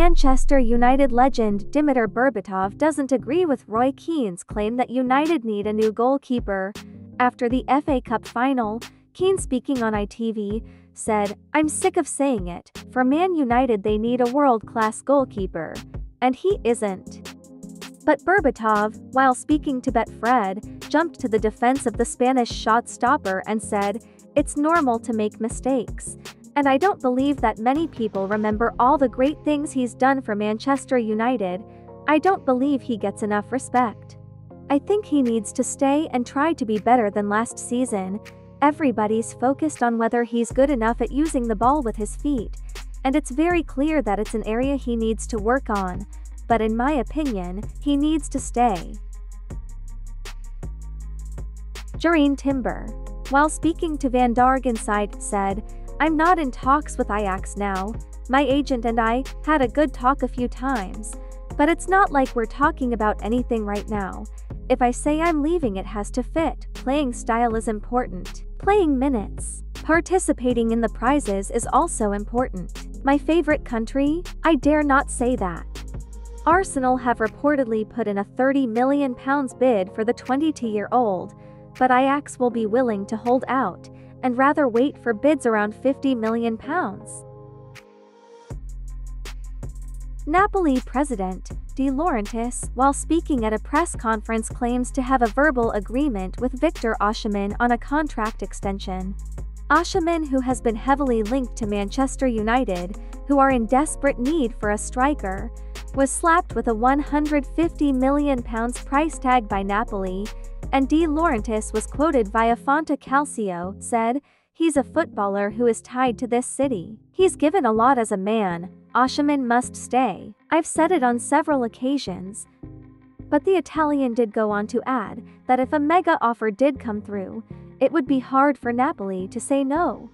Manchester United legend Dimitar Berbatov doesn't agree with Roy Keane's claim that United need a new goalkeeper. After the FA Cup final, Keane speaking on ITV said, I'm sick of saying it, for Man United they need a world-class goalkeeper. And he isn't. But Berbatov, while speaking to Betfred, jumped to the defense of the Spanish shot stopper and said, It's normal to make mistakes. And I don't believe that many people remember all the great things he's done for Manchester United. I don't believe he gets enough respect. I think he needs to stay and try to be better than last season. Everybody's focused on whether he's good enough at using the ball with his feet, and it's very clear that it's an area he needs to work on, but in my opinion, he needs to stay. Jurrien Timber, while speaking to Vandaag Inside, said, I'm not in talks with Ajax now. My agent and I had a good talk a few times, but it's not like we're talking about anything right now. If I say I'm leaving, it has to fit. Playing style is important. Playing minutes. Participating in the prizes is also important. My favorite country? I dare not say that. Arsenal have reportedly put in a £30 million bid for the 22-year-old, but Ajax will be willing to hold out and rather wait for bids around £50 million. Napoli president, De Laurentiis, while speaking at a press conference claims to have a verbal agreement with Victor Osimhen on a contract extension. Osimhen who has been heavily linked to Manchester United, who are in desperate need for a striker, was slapped with a £150 million price tag by Napoli, and De Laurentiis was quoted via Fonte Calcio, said, He's a footballer who is tied to this city. He's given a lot as a man, Osimhen must stay. I've said it on several occasions. But the Italian did go on to add that if a mega offer did come through, it would be hard for Napoli to say no.